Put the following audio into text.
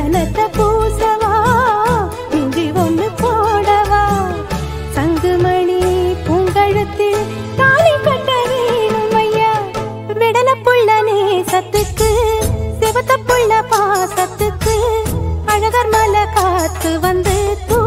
சந்தனத்தை பூசவா இஞ்சி ஒன்று போடவா? சங்குமணி பூங்கழுத்தில் தாலி கட்ட வேணும் ஐயா. விடல புள்ள நேசத்துக்கு செவத்த புள்ள பாசத்துக்கு அழகர் மலை காத்து வந்து தூ